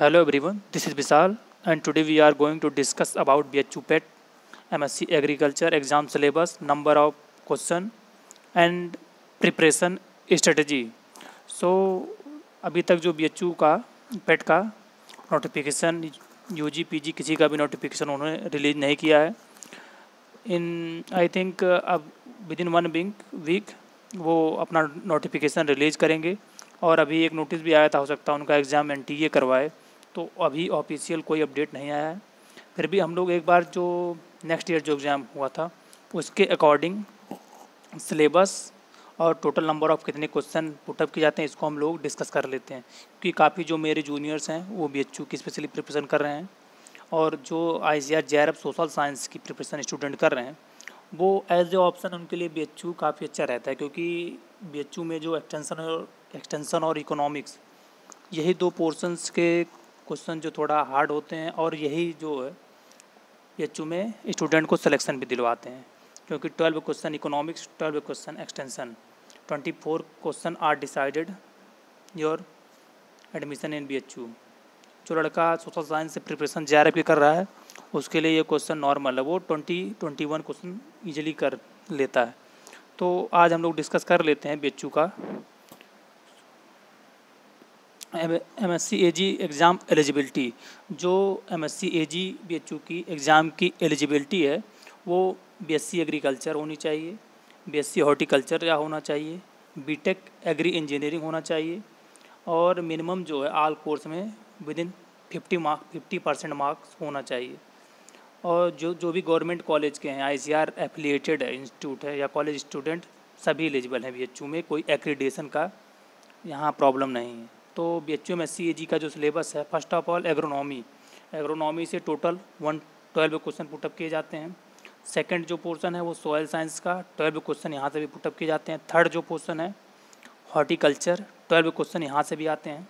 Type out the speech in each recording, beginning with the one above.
Hello everyone this is Vishal and today we are going to discuss about B H U PET M S C agriculture exam syllabus number of question and preparation strategy so अभी तक जो B H U का PET का notification U G P G किसी का भी notification उन्होंने release नहीं किया है। इन आई थिंक अब within one week week वो अपना नोटिफिकेशन रिलीज़ करेंगे। और अभी एक नोटिस भी आया था, हो सकता है उनका एग्ज़ाम एन टी ए करवाए। तो अभी ऑफिशियल कोई अपडेट नहीं आया है। फिर भी हम लोग एक बार जो नेक्स्ट ईयर जो एग्ज़ाम हुआ था, उसके अकॉर्डिंग सिलेबस और टोटल नंबर ऑफ़ कितने क्वेश्चन पुटअप किए जाते हैं, इसको हम लोग डिस्कस कर लेते हैं। क्योंकि काफ़ी जो मेरे जूनियर्स हैं, वो बी एच यू की स्पेशली प्रिपरेशन कर रहे हैं और जो I C R J R F social science की प्रिपरेशन स्टूडेंट कर रहे हैं, वो एज ए ऑप्शन उनके लिए बी एच यू काफ़ी अच्छा रहता है। क्योंकि बी एच यू में जो एक्सटेंसन और एक्सटेंसन और इकोनॉमिक्स यही दो पोर्शंस के क्वेश्चन जो थोड़ा हार्ड होते हैं और यही जो है एच में स्टूडेंट को सिलेक्शन भी दिलवाते हैं। क्योंकि twelve question economics twelve question extension twenty four question are decided your admission in B H U जो लड़का सोशल साइंस से प्रिपरेशन जे आर कर रहा है, उसके लिए ये क्वेश्चन नॉर्मल है। वो twenty twenty one question easily कर लेता है। तो आज हम लोग डिस्कस कर लेते हैं बी एच यू का। M S C A G exam eligibility जो M S C A G B H U की एग्ज़ाम की एलिजिबिलिटी है, वो बी एस सी एग्रीकल्चर होनी चाहिए बी बीएससी हॉर्टिकल्चर या होना चाहिए बीटेक एग्री इंजीनियरिंग होना चाहिए, और मिनिमम जो है आल कोर्स में within fifty mark fifty percent marks होना चाहिए। और जो जो भी गवर्नमेंट कॉलेज के हैं आई सी आर एफिलिएटेड है इंस्टीट्यूट है या कॉलेज स्टूडेंट सभी एलिजिबल हैं बी एच यू में, कोई एक्रीडेशन का यहाँ प्रॉब्लम नहीं है। तो बी एच यू में सी ए जी का जो सिलेबस है first of all agronomy agronomy से total one twelve question put up किए जाते हैं. सेकंड जो पोर्शन है वो सॉयल साइंस का ट्वेल्व क्वेश्चन यहाँ से भी पुटअप किए जाते हैं. थर्ड जो पोर्शन है हॉर्टिकल्चर ट्वेल्व क्वेश्चन यहाँ से भी आते हैं.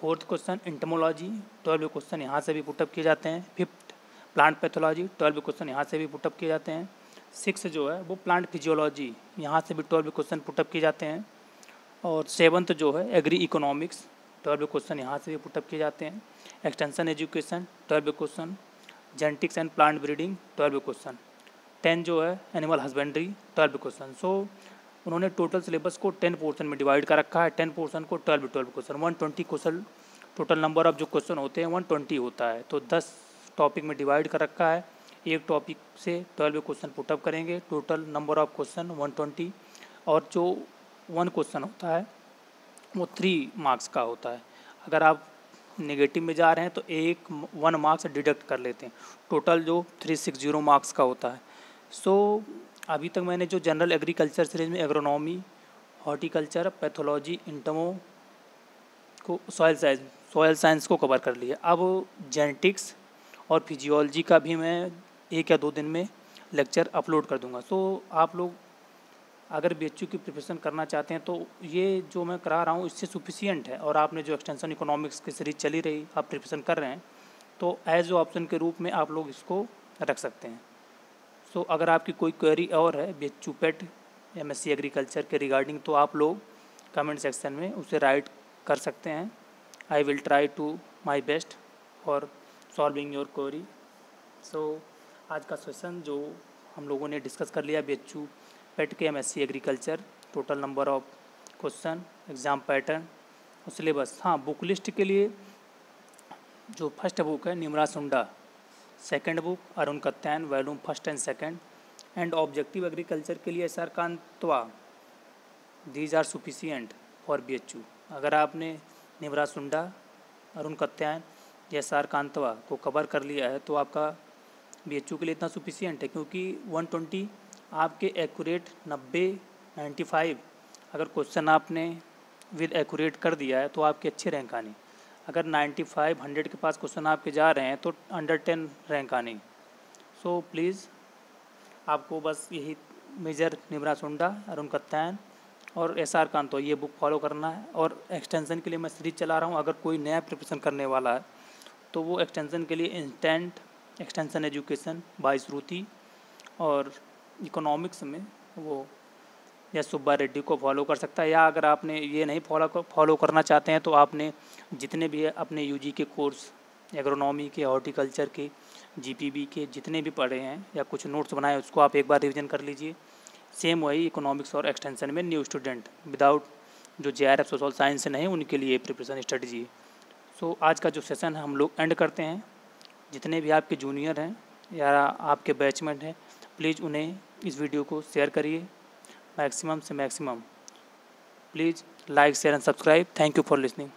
Fourth question entomology twelve question यहाँ से भी पुटअप किए जाते हैं. Fifth plant pathology twelve question यहाँ से भी पुटअप किए जाते हैं. सिक्स जो है, वो प्लांट फिजियोलॉजी यहाँ से भी ट्वेल्व क्वेश्चन पुटअप किए जाते हैं. और सेवन्थ जो है एग्री इकोनॉमिक्स ट्वेल्व क्वेश्चन यहाँ से भी पुटअप किए जाते हैं। Extension education twelve question. Genetics and plant breeding twelve question. Ten जो है animal husbandry twelve question. So उन्होंने टोटल सिलेबस को टेन पोर्शन में डिवाइड कर रखा है। टेन पोर्शन को twelve twelve question. One twenty question total number of जो क्वेश्चन होते हैं वन ट्वेंटी होता है। तो दस टॉपिक में डिवाइड कर रखा है। एक टॉपिक से ट्वेल्व क्वेश्चन पुटअप करेंगे। Total number of question one twenty और जो वन क्वेश्चन होता है वो थ्री मार्क्स का होता है। अगर आप नेगेटिव में जा रहे हैं तो एक वन मार्क्स डिडक्ट कर लेते हैं। टोटल जो थ्री सिक्स ज़ीरो मार्क्स का होता है। सो so, अभी तक मैंने जो जनरल एग्रीकल्चर सीरीज़ में एग्रोनॉमी हॉर्टिकल्चर पैथोलॉजी इंटमो को सॉयल साइंस सॉयल साइंस को कवर कर लिया। अब जेनेटिक्स और फिजियोलॉजी का भी मैं एक या दो दिन में लेक्चर अपलोड कर दूँगा। सो so, आप लोग अगर बी की प्रिपरेशन करना चाहते हैं तो ये जो मैं करा रहा हूँ इससे सुफिशियंट है। और आपने जो एक्सटेंशन इकोनॉमिक्स की सीरीज़ चली रही आप प्रिपरेशन कर रहे हैं तो एज ओ ऑप्शन के रूप में आप लोग इसको रख सकते हैं। सो so, अगर आपकी कोई क्वेरी और है B H PET M S agriculture के रिगार्डिंग तो आप लोग कमेंट सेक्शन में उसे राइट कर सकते हैं। I will try to my best for solving your query so आज का सेशन जो हम लोगों ने डिस्कस कर लिया बी पेट के M S agriculture total number of question exam pattern और सिलेबस हाँ बुक लिस्ट के लिए जो फ़र्स्ट बुक है Nimra Sunda second book Arun Katyayan volume first and second and objective agriculture के लिए S R Kantwa these are sufficient for B H U अगर आपने निमरा सुंडा अरुण कत्यायन एस आर कांतवा को कवर कर लिया है तो आपका बी एच यू के लिए इतना सुफिशियंट है, क्योंकि वन ट्वेंटी आपके एक्यूरेट नब्बे नाइन्टी फाइव अगर क्वेश्चन आपने विद एक्यूरेट कर दिया है तो आपके अच्छे रैंक आने। अगर 95 100 के पास क्वेश्चन आपके जा रहे हैं तो अंडर टेन रैंक आने। सो so, प्लीज़ आपको बस यही मेजर निमरा सुंडा अरुण कत्तायन और एस आर कांतो ये बुक फॉलो करना है। और एक्सटेंशन के लिए मैं सीरीज़ चला रहा हूँ। अगर कोई नया प्रिपरेशन करने वाला है तो वो एक्सटेंशन के लिए instant extension education by Shruti और इकोनॉमिक्स में वो या सुब्बा रेड्डी को फॉलो कर सकता है, या अगर आपने ये नहीं फॉलो फॉलो करना चाहते हैं तो आपने जितने भी अपने यूजी के कोर्स एग्रोनॉमी के हॉर्टिकल्चर के जीपीबी के जितने भी पढ़े हैं, या कुछ नोट्स बनाए, उसको आप एक बार रिविज़न कर लीजिए। सेम वही इकोनॉमिक्स और एक्सटेंशन में न्यू स्टूडेंट विदाउट जो J R F social science नहीं, उनके लिए प्रिपरेशन स्ट्रेटजी सो आज का जो सेशन है हम लोग एंड करते हैं। जितने भी आपके जूनियर हैं, या आपके बैचमेंट हैं प्लीज़ उन्हें इस वीडियो को शेयर करिए। मैक्सिमम से maximum. Please like, share and subscribe. Thank you for listening.